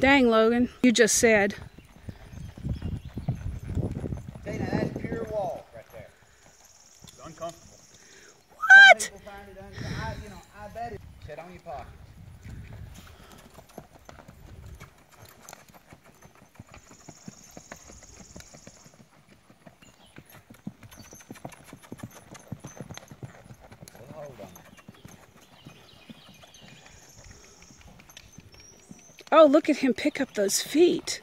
Dang, Logan. You just said. Dana, that's pure wall right there. It's uncomfortable. What? Some people find it un- I, you know, I bet it. Sit on your pocket. Well, hold on. Oh, look at him pick up those feet.